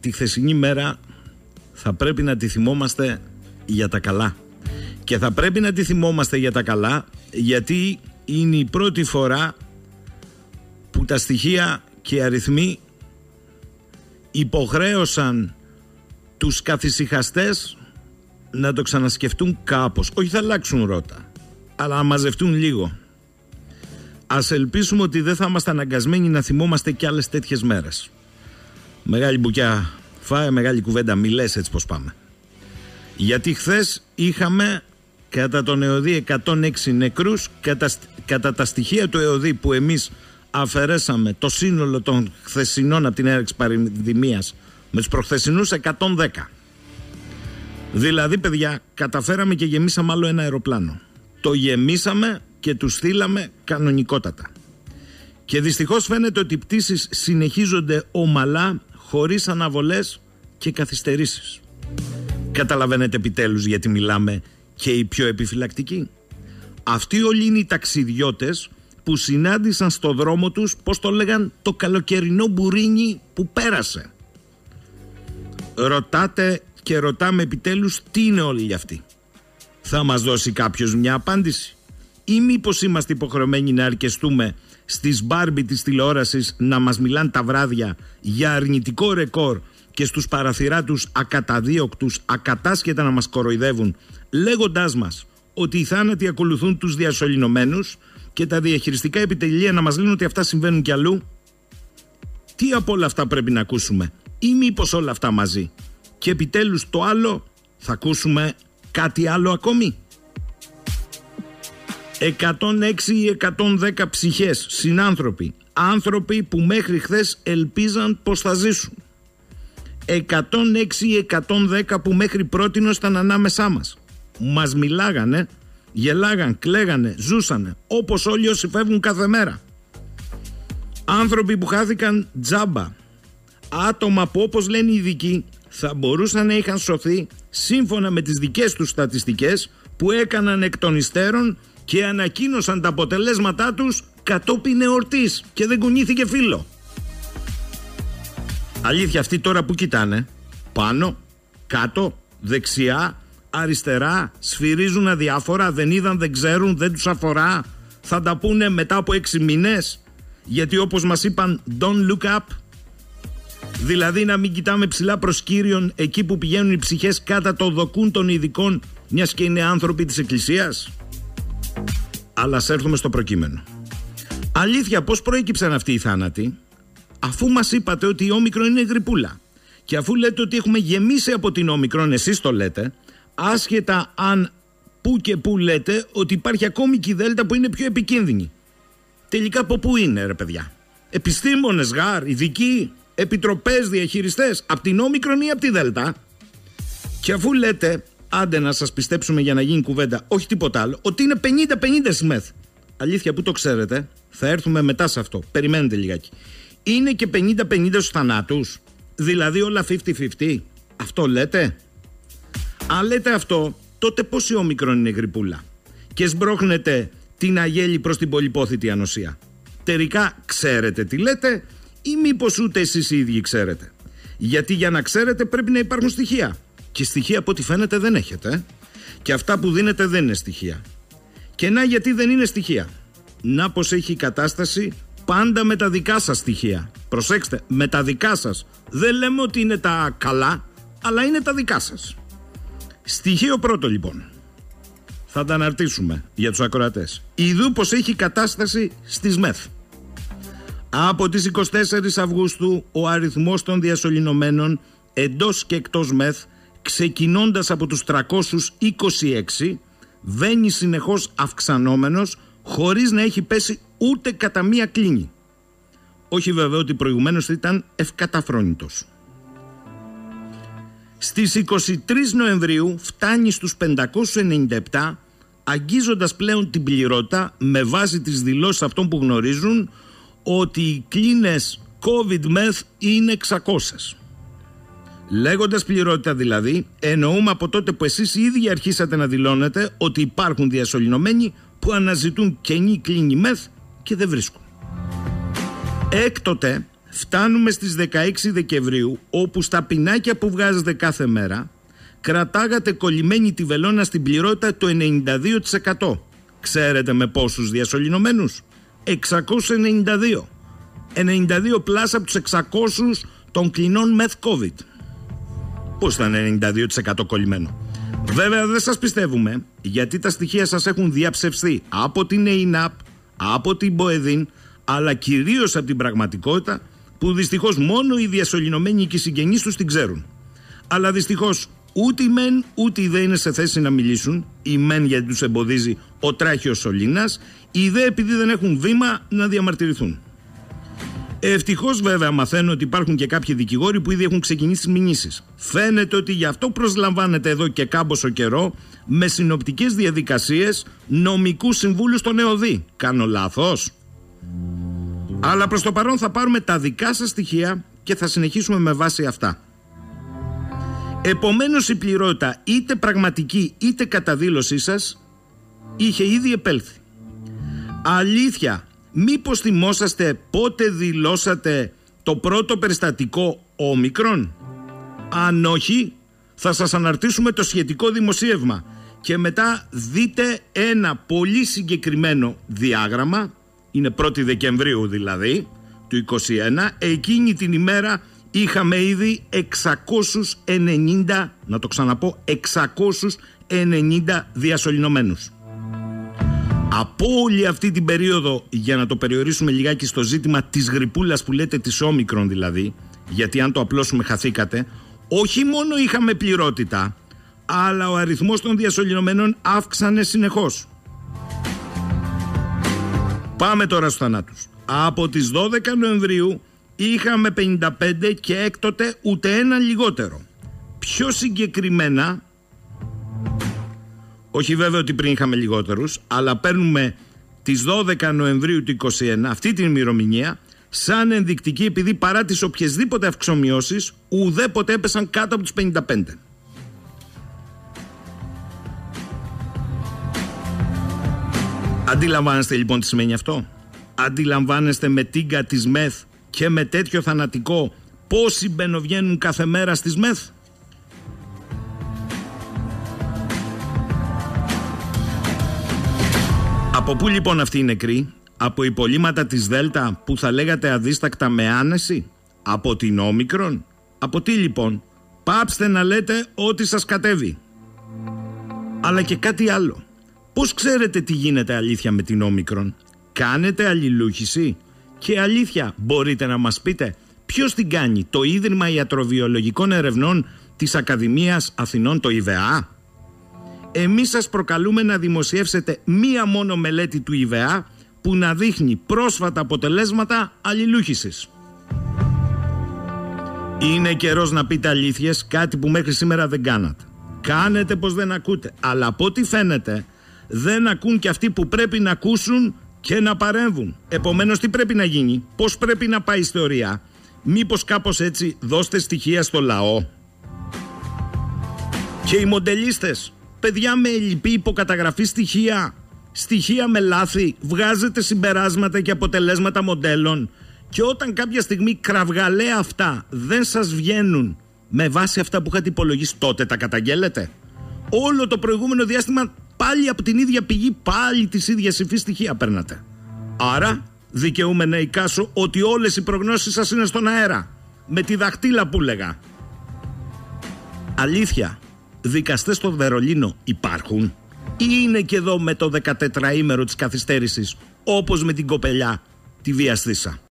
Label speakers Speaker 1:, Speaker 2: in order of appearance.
Speaker 1: Τη χθεσινή μέρα θα πρέπει να τη θυμόμαστε για τα καλά. Και θα πρέπει να τη θυμόμαστε για τα καλά γιατί είναι η πρώτη φορά που τα στοιχεία και οι αριθμοί υποχρέωσαν τους καθησυχαστές να το ξανασκεφτούν κάπως. Όχι θα αλλάξουν ρότα, αλλά να μαζευτούν λίγο. Ας ελπίσουμε ότι δεν θα είμαστε αναγκασμένοι να θυμόμαστε κι άλλες τέτοιες μέρες. Μεγάλη μπουκιά φάε, μεγάλη κουβέντα, μιλές έτσι πως πάμε. Γιατί χθες είχαμε κατά τον ΕΟΔΗ 106 νεκρούς, κατά, κατά τα στοιχεία του ΕΟΔΗ που εμείς αφαιρέσαμε το σύνολο των χθεσινών από την έρεξη πανδημίας με τους προχθεσινούς 110. Δηλαδή παιδιά καταφέραμε και γεμίσαμε άλλο ένα αεροπλάνο. Το γεμίσαμε και του στείλαμε κανονικότατα. Και δυστυχώς φαίνεται ότι οι πτήσεις συνεχίζονται ομαλά χωρίς αναβολές και καθυστερήσεις. Καταλαβαίνετε επιτέλους γιατί μιλάμε και οι πιο επιφυλακτικοί; Αυτοί όλοι είναι οι ταξιδιώτες που συνάντησαν στο δρόμο τους, πώς το λέγαν, το καλοκαιρινό μπουρίνι που πέρασε. Ρωτάτε και ρωτάμε επιτέλους τι είναι όλοι αυτοί. Θα μας δώσει κάποιος μια απάντηση. Ή μήπως είμαστε υποχρεωμένοι να αρκεστούμε στις μπάρμπι της τηλεόρασης να μας μιλάνε τα βράδια για αρνητικό ρεκόρ και στους παραθυρά τους ακαταδίωκτους, ακατάσχετα να μας κοροϊδεύουν λέγοντάς μας ότι οι θάνατοι ακολουθούν τους διασωληνωμένους και τα διαχειριστικά επιτελεία να μας λένε ότι αυτά συμβαίνουν κι αλλού. Τι από όλα αυτά πρέπει να ακούσουμε ή μήπως όλα αυτά μαζί; Και επιτέλους το άλλο θα ακούσουμε κάτι άλλο ακόμη. 106 ή 110 ψυχές, συνάνθρωποι, άνθρωποι που μέχρι χθες ελπίζαν πως θα ζήσουν. 106 ή 110 που μέχρι πρώτη ήταν ανάμεσά μας. Μας μιλάγανε, γελάγαν, κλαίγανε, ζούσανε, όπως όλοι όσοι φεύγουν κάθε μέρα. Άνθρωποι που χάθηκαν τζάμπα. Άτομα που όπως λένε οι ειδικοί θα μπορούσαν να είχαν σωθεί σύμφωνα με τις δικές τους στατιστικές που έκαναν εκ των υστέρων και ανακοίνωσαν τα αποτελέσματά τους κατόπιν εορτής και δεν κουνήθηκε φίλο. Αλήθεια αυτοί τώρα που κοιτάνε, πάνω, κάτω, δεξιά, αριστερά, σφυρίζουν αδιάφορα, δεν είδαν, δεν ξέρουν, δεν τους αφορά, θα τα πούνε μετά από έξι μήνες, γιατί όπως μας είπαν don't look up, δηλαδή να μην κοιτάμε ψηλά προς Κύριον εκεί που πηγαίνουν οι ψυχές κάτα το δοκούν των ειδικών, μιας και είναι άνθρωποι της Εκκλησίας. Αλλά ας έρθουμε στο προκείμενο. Αλήθεια, πώς προέκυψαν αυτοί οι θάνατοι, αφού μας είπατε ότι η όμικρον είναι γρυπούλα και αφού λέτε ότι έχουμε γεμίσει από την όμικρον, εσείς το λέτε, άσχετα αν που και που λέτε ότι υπάρχει ακόμη και η Δέλτα που είναι πιο επικίνδυνη. Τελικά από πού είναι ρε παιδιά; Επιστήμονες γάρ, ειδικοί, επιτροπές, διαχειριστές, από την όμικρον ή από τη Δέλτα; Και αφού λέτε, άντε να σας πιστέψουμε για να γίνει κουβέντα, όχι τίποτα άλλο, ότι είναι 50-50 σημαίθ. Αλήθεια, που το ξέρετε, θα έρθουμε μετά σε αυτό. Περιμένετε λιγάκι. Είναι και 50-50 στους θανάτους, δηλαδή όλα 50-50. Αυτό λέτε; Αν λέτε αυτό, τότε πόση όμικρον είναι γρυπούλα; Και σμπρώχνετε την αγέλη προς την πολυπόθητη ανοσία. Τερικά ξέρετε τι λέτε ή μήπως ούτε εσείς οι ίδιοι ξέρετε; Γιατί για να ξέρετε πρέπει να υπάρχουν στοιχεία. Και στοιχεία από ό,τι φαίνεται δεν έχετε. Και αυτά που δίνετε δεν είναι στοιχεία. Και να γιατί δεν είναι στοιχεία. Να πως έχει η κατάσταση πάντα με τα δικά σας στοιχεία. Προσέξτε, με τα δικά σας. Δεν λέμε ότι είναι τα καλά, αλλά είναι τα δικά σας. Στοιχείο πρώτο λοιπόν. Θα τα αναρτήσουμε για τους ακροατές. Ιδού πως έχει κατάσταση στις ΜΕΘ. Από τις 24 Αυγούστου ο αριθμός των διασωληνωμένων εντός και εκτός ΜΕΘ ξεκινώντας από τους 326 βαίνει συνεχώς αυξανόμενος χωρίς να έχει πέσει ούτε κατά μία κλίνη. Όχι βέβαια ότι προηγουμένως ήταν ευκαταφρόνητος. Στις 23 Νοεμβρίου φτάνει στους 597 αγγίζοντας πλέον την πληρότητα με βάση τις δηλώσεις αυτών που γνωρίζουν ότι οι κλίνες COVID-METH είναι 600. Λέγοντας πληρότητα δηλαδή, εννοούμε από τότε που εσείς οι ίδιοι αρχίσατε να δηλώνετε ότι υπάρχουν διασωληνωμένοι που αναζητούν καινή κλίνη μεθ και δεν βρίσκουν. Έκτοτε φτάνουμε στις 16 Δεκεμβρίου όπου στα πινάκια που βγάζετε κάθε μέρα κρατάγατε κολλημένη τη βελόνα στην πληρότητα το 92%. Ξέρετε με πόσους διασωληνωμένους; 692. 92 πλάσα από τους 600 των κλινών meth COVID. Πώς ήταν 92% κολλημένο. Βέβαια δεν σας πιστεύουμε γιατί τα στοιχεία σας έχουν διαψευστεί από την ΕΙΝΑΠ, από την ΠΟΕΔΗΝ αλλά κυρίως από την πραγματικότητα που δυστυχώς μόνο οι διασωληνωμένοι και οι συγγενείς τους την ξέρουν. Αλλά δυστυχώς ούτε οι μεν ούτε οι δε είναι σε θέση να μιλήσουν, οι μεν γιατί τους εμποδίζει ο τράχιος σωλήνας, οι δε επειδή δεν έχουν βήμα να διαμαρτυρηθούν. Ευτυχώς, βέβαια, μαθαίνω ότι υπάρχουν και κάποιοι δικηγόροι που ήδη έχουν ξεκινήσει τι μηνύσεις. Φαίνεται ότι γι' αυτό προσλαμβάνεται εδώ και κάμποσο καιρό με συνοπτικές διαδικασίες νομικούς συμβούλους στον ΕΟΔΗ. Κάνω λάθος; Αλλά προς το παρόν θα πάρουμε τα δικά σας στοιχεία και θα συνεχίσουμε με βάση αυτά. Επομένως η πληρότητα είτε πραγματική είτε κατά δήλωσή σας είχε ήδη επέλθει. Αλήθεια Μήπως θυμόσαστε πότε δηλώσατε το πρώτο περιστατικό όμικρον. Αν όχι, θα σας αναρτήσουμε το σχετικό δημοσίευμα και μετά δείτε ένα πολύ συγκεκριμένο διάγραμμα, είναι 1η Δεκεμβρίου δηλαδή, του 21, εκείνη την ημέρα είχαμε ήδη 690, να το ξαναπώ, 690 διασωληνωμένους. Από όλη αυτή την περίοδο, για να το περιορίσουμε λιγάκι στο ζήτημα της γρυπούλας που λέτε της όμικρον δηλαδή, γιατί αν το απλώσουμε χαθήκατε, όχι μόνο είχαμε πληρότητα, αλλά ο αριθμός των διασωληνωμένων αύξανε συνεχώς. Πάμε τώρα στους θανάτους. Από τις 12 Νοεμβρίου είχαμε 55 και έκτοτε ούτε ένα λιγότερο. Πιο συγκεκριμένα όχι βέβαια ότι πριν είχαμε λιγότερους, αλλά παίρνουμε τις 12 Νοεμβρίου του 2021, αυτή την ημερομηνία, σαν ενδεικτική επειδή παρά τις οποιασδήποτε αυξομοιώσεις, ουδέποτε έπεσαν κάτω από τους 55. Αντιλαμβάνεστε λοιπόν τι σημαίνει αυτό; Αντιλαμβάνεστε με τίγκα της ΜΕΘ και με τέτοιο θανατικό πόσοι μπαινοβγαίνουν κάθε μέρα στις ΜΕΘ; Από πού λοιπόν αυτή η νεκρή, από υπολείμματα της Δέλτα που θα λέγατε αδίστακτα με άνεση, από την Όμικρον, από τι λοιπόν, πάψτε να λέτε ό,τι σας κατέβει. Αλλά και κάτι άλλο. Πώς ξέρετε τι γίνεται αλήθεια με την Όμικρον, κάνετε αλληλούχηση; Και αλήθεια μπορείτε να μας πείτε ποιος την κάνει, το Ίδρυμα Ιατροβιολογικών Ερευνών της Ακαδημίας Αθηνών, το ΙΒΑ; Εμείς σας προκαλούμε να δημοσιεύσετε μία μόνο μελέτη του ΙΒΑ που να δείχνει πρόσφατα αποτελέσματα αλληλούχησης. Είναι καιρός να πείτε αλήθειες, κάτι που μέχρι σήμερα δεν κάνατε. Κάνετε πως δεν ακούτε, αλλά από ό,τι φαίνεται δεν ακούν και αυτοί που πρέπει να ακούσουν και να παρέμβουν. Επομένως τι πρέπει να γίνει, πώς πρέπει να πάει η θεωρία, μήπως κάπως έτσι δώστε στοιχεία στο λαό; Και οι μοντελίστες παιδιά με ελλειπή υποκαταγραφή στοιχεία, στοιχεία με λάθη, βγάζετε συμπεράσματα και αποτελέσματα μοντέλων και όταν κάποια στιγμή κραυγαλαία αυτά δεν σας βγαίνουν με βάση αυτά που είχατε υπολογίσει τότε τα καταγγέλλετε; Όλο το προηγούμενο διάστημα πάλι από την ίδια πηγή, πάλι τις ίδιες υφή στοιχεία παίρνατε. Άρα δικαιούμαι να εικάσω ότι όλες οι προγνώσεις σας είναι στον αέρα. Με τη δαχτύλα που λέγα. Αλήθεια, δικαστές στο Βερολίνο υπάρχουν ή είναι και εδώ με το 14ήμερο της καθυστέρησης όπως με την κοπελιά τη βιαστήσα.